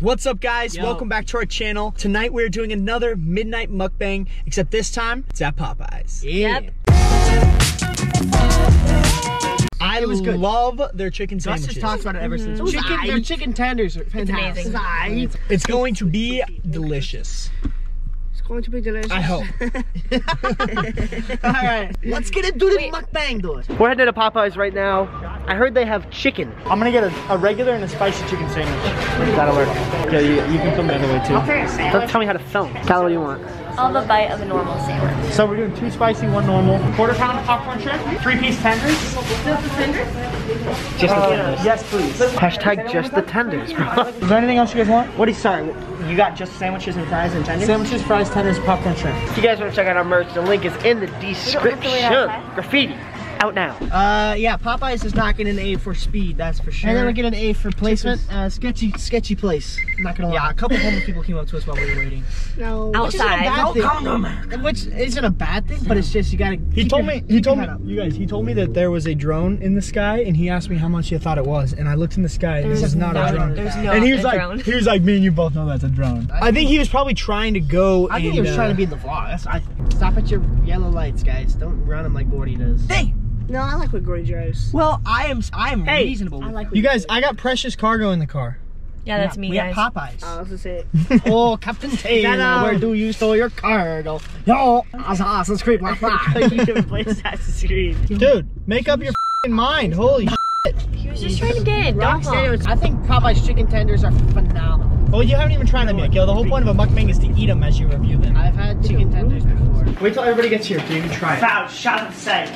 What's up guys? Yo. Welcome back to our channel. Tonight we're doing another midnight mukbang, except this time it's at Popeyes. Yep. I It was good. love their chicken Gus sandwiches. just talks about it ever since. was Chicken, aight. their chicken tenders are fantastic. amazing. It's It's going to be delicious. It's going to be delicious. I hope. All right, let's get into the Wait. mukbang, dude. We're headed to Popeyes right now. I heard they have chicken. I'm gonna get a, a regular and a spicy chicken sandwich. That'll work. Okay, you, you can film the other way too. Okay, Don't tell me how to film. Tell what do you want. I'll have a bite of a normal sandwich. So we're doing two spicy, one normal. Quarter pound of popcorn shrimp, three piece tenders. Just the uh, tenders. yes, please. Hashtag just the tenders, bro. Is there anything else you guys want? What do you, sorry? You got just sandwiches and fries and tenders? Sandwiches, fries, tenders, popcorn shrimp. If you guys want to check out our merch, the link is in the description. Graffiti. Out now. Uh, yeah, Popeyes is not getting an A for speed, that's for sure. And then we get an A for placement. uh, sketchy, sketchy place. I'm not gonna lie. Yeah, a couple homeless people came up to us while we were waiting. No. Which isn't a Outside. bad thing. condom. Which isn't a bad thing, but it's just you gotta. He keep told your- me. He told me. up. You guys. He told me that there was a drone in the sky, and he asked me how much he thought it was, and I looked in the sky, and this is not a drone. There's no and he was a like, drone. he was like, me and you both know that's a drone. I think he was probably trying to go. I think and, he was uh, trying to be in the vlog. That's, I, stop at your yellow lights, guys. Don't run them like Gordy does. Hey, No, I like what Gordy drives. Well, I am. I am Hey, reasonable. I like you guys. I got precious cargo in the car. Yeah, that's me, we guys. have Popeyes. Oh, that's just it. oh, Captain Taylor, um, where do you store your cargo? Yo, Assassin's Creed. Blah, blah. you never played Assassin's Creed. Dude, make up your fing mind. Holy. He was just trying to get in. I think Popeyes chicken tenders are phenomenal. Well, you haven't even tried them yet, Gil. The whole point of a mukbang is to eat them as you review them. I've had chicken tenders before. Wait till everybody gets here so you can try it. Wow, shut up, say.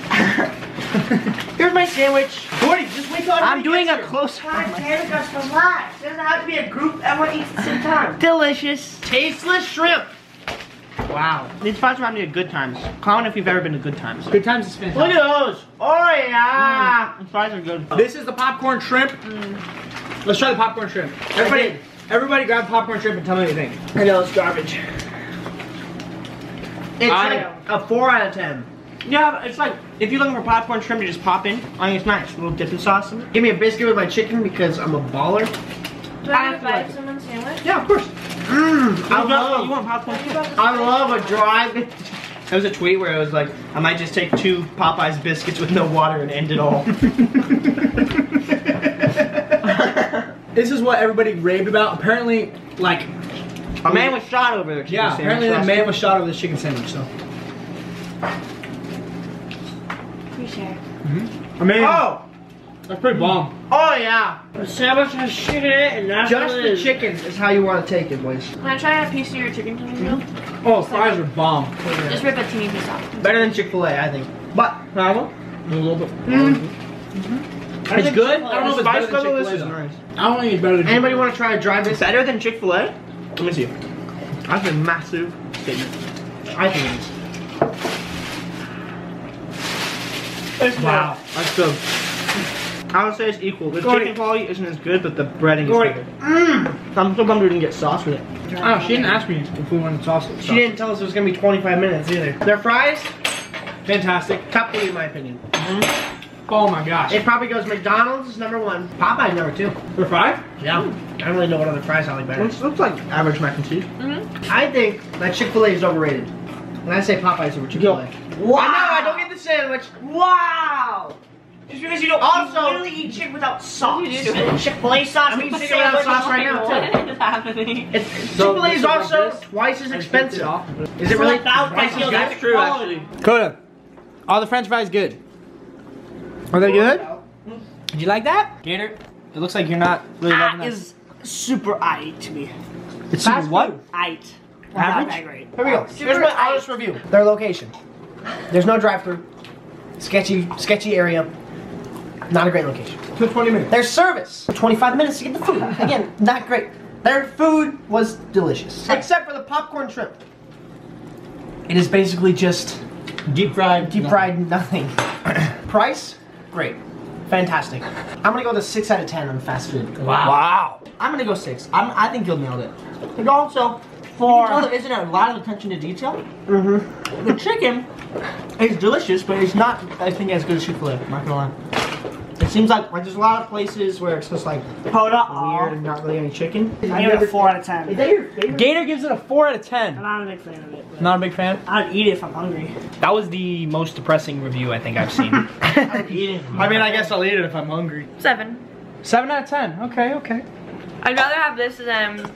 Here's my sandwich. Gordy, just wait till I'm doing a close God damn it, just relax. It doesn't have to be a group. Everyone eats at the same time. Delicious, tasteless shrimp. Wow. These spots remind me of good times. Comment if you've ever been to good times. Good times is fantastic. Look at those. Oh yeah. The fries are good. This is the popcorn shrimp. Mm. Let's try the popcorn shrimp. Everybody, everybody grab popcorn shrimp and tell me what you think. I know it's garbage. It's I- like a four out of ten. Yeah, it's like if you're looking for popcorn shrimp, you just pop in. I think it's nice. A little dipping sauce. in it. Give me a biscuit with my chicken because I'm a baller. Do I have to buy someone's sandwich? Yeah, of course. Mmm. I love. You want popcorn? I love a dry. There was a tweet where it was like, I might just take two Popeyes biscuits with no water and end it all. This is what everybody raved about. Apparently, like, a man was shot over there. yeah, apparently the man was shot over the chicken sandwich. So, Appreciate it. Mm-hmm. I mean, Oh. that's pretty bomb. Oh yeah. The sandwich has shit in it, and that's just the chicken is how you want to take it, boys. Can I try a piece of your chicken tender meal? Mm-hmm. Oh, fries are bomb. Just rip a teeny piece off. Better than Chick Fil A, I think. But A little bit. Mm-hmm. It's good. I don't know if it's better than level, Chick-fil-A, is though. nice. I don't think it's better than. Anybody want to try a dry biscuit? Better than Chick Fil A? Let me see. That's a massive statement. I think it is. It's Wow. That's good. I would say it's equal. The Gordy. chicken quality isn't as good, but the breading Gordy. is better. Mmm. I'm so bummed we didn't get sauce with it. Oh, she didn't ask me if we wanted sauce. She didn't tell us it was gonna be 25 minutes either. Their fries, Fantastic. top three in my opinion. Mm-hmm. Oh my gosh. It probably goes McDonald's is number one. Popeye's number two. For five? Yeah. I don't really know what other fries I like better. Looks, looks like average mac and cheese. Mm-hmm. I think that Chick Fil A is overrated. And I say Popeyes over Chick Fil A. Wow. I know I don't get the sandwich. Wow. Just because you don't Also- you literally eat chicken without sauce. You do do Chick Fil A sauce. I'm with eating the chicken without sandwich. sauce right now too. What is happening? It's, So, Chick Fil A is is like also twice as expensive. Is it really? like thousand Price is pesos, good? that's true, actually. Coda, are the French fries good? Are they good? Did you like that? Gator, it looks like you're not really loving That that. is super aight to me. it's super what? Aight. Average? Not that great. Here we go. Here's my honest review. Their location. There's no drive-through. Sketchy, sketchy area. Not a great location. Took 20 minutes. Their service. 25 minutes to get the food. Again, not great. Their food was delicious. Except for the popcorn shrimp. It is basically just Deep fried. deep fried nothing. Price? Great. Fantastic. I'm gonna go with a 6 out of 10 on fast food. Wow. Wow. I'm gonna go six. I'm, I think you'll nailed it. And also, For for there isn't a lot of attention to detail. Mhm. The chicken is delicious, but it's not. I think as good as Chick Fil A. Not gonna lie. It's Seems like, like there's a lot of places where it's just like Hold up. weird and not really any chicken. I give it a 4 out of 10. Is that your favorite? Gator gives it a 4 out of 10. I'm not a big fan of it. Not a big fan? I'd eat it if I'm hungry. That was the most depressing review I think I've seen. I'd eat it. I mean, I guess I'll eat it if I'm hungry. Seven. 7 out of 10. Okay, okay. I'd rather have this than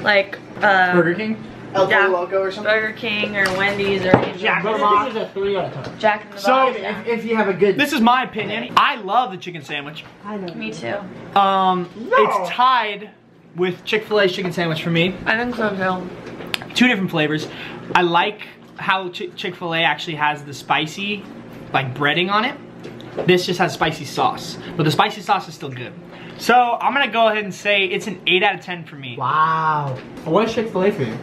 like uh, Burger King? El Yeah. Toro Loco or something. Burger King or Wendy's or Jack in the Box. a three out of ten. Jack in the So, Box. If, yeah. if you have a good. This is my opinion. I love the chicken sandwich. I know. Me too. Um, No. it's tied with Chick-fil-A's chicken sandwich for me. I think so too. Two different flavors. I like how Ch- Chick-fil-A actually has the spicy, like breading on it. This just has spicy sauce, but the spicy sauce is still good. So I'm gonna go ahead and say it's an eight out of ten for me. Wow. What is Chick Fil A for you?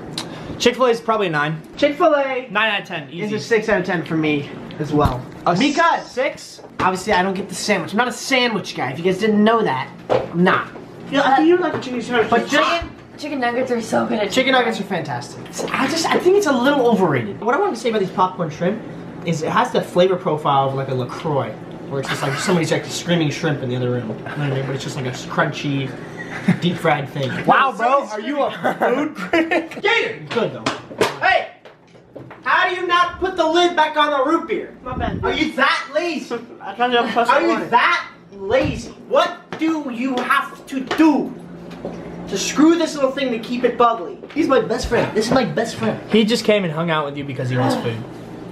Chick-fil-A is probably a nine. Chick Fil A Nine out of ten, is easy. a six out of ten for me as well. A because six? obviously I don't get the sandwich. I'm not a sandwich guy. If you guys didn't know that, I'm not. Yeah, I think you like a chicken sandwich. But just Chicken nuggets are so good at chicken nuggets are fantastic. I just I think it's a little overrated. What I wanted to say about these popcorn shrimp is it has the flavor profile of like a Lacroix, where it's just like somebody's like screaming shrimp in the other room. You know what I mean? But it's just like a crunchy, deep fried thing. Wow, bro, are you a food critic? Gator! Good though. Hey! How do you not put the lid back on the root beer? My bad. Are you that lazy? I tried to press Are you on that lazy? What do you have to do to screw this little thing to keep it bubbly? He's my best friend. This is my best friend. He just came and hung out with you because he wants food.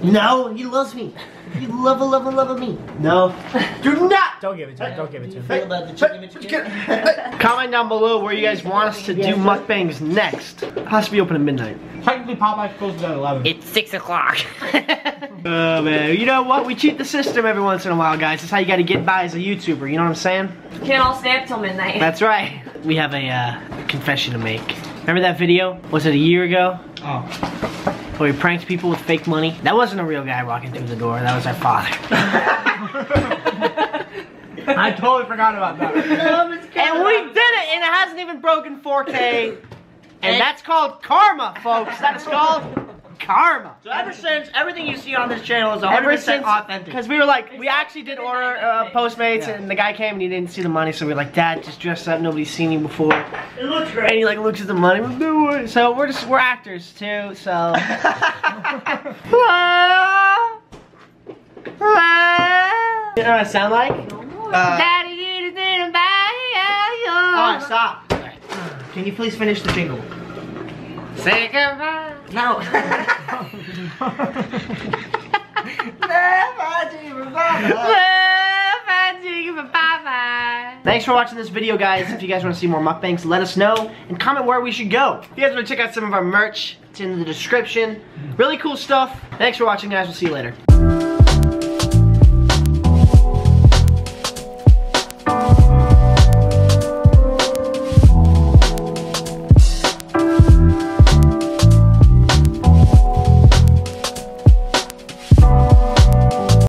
No, he loves me. He love a love a love of me. No. Do not Don't give it to him. Don't give it to him. feel about the chicken Comment down below where you guys want us to do mukbangs next. It Has to be open at midnight. Technically, Popeye's closes at 11. It's six o'clock. Oh man, you know what? We cheat the system every once in a while, guys. That's how you gotta get by as a YouTuber, you know what I'm saying? Can't all stay up till midnight. That's right. We have a uh, confession to make. Remember that video? Was it a year ago? Oh. Where we pranked people with fake money? That wasn't a real guy walking through the door, that was our father. I totally forgot about that. and we did it, and it hasn't even broken 4K. And that's called karma, folks. That is called karma. So ever since, everything you see on this channel is 100% Ever since, authentic. because we were like, we actually did order uh, Postmates, and the guy came and he didn't see the money, so we were like, Dad, just dress up. Nobody's seen you before. It looks And great. he like looks at the money. doing- So we're just we're actors too. So. you know what I sound like? Uh, Alright, stop. Can you please finish the jingle? Say goodbye. No. Thanks for watching this video, guys. If you guys want to see more mukbangs, let us know and comment where we should go. If you guys want to check out some of our merch, it's in the description. Really cool stuff. Thanks for watching, guys. We'll see you later.